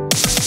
you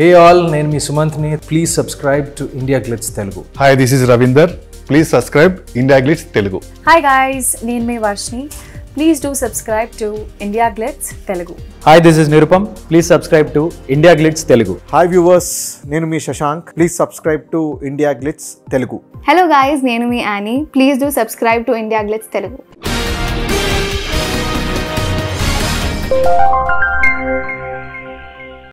hey all నేను మీ సుమంత్ని. Please subscribe to India Glitz Telugu hi this is Ravinder please subscribe India Glitz Telugu hi guys నేను మీ Varshini please do subscribe to India Glitz Telugu hi this is Nirupam please subscribe to India Glitz Telugu hi viewers నేను మీ Shashank please subscribe to India Glitz Telugu hello guys నేను మీ Annie please do subscribe to India Glitz Telugu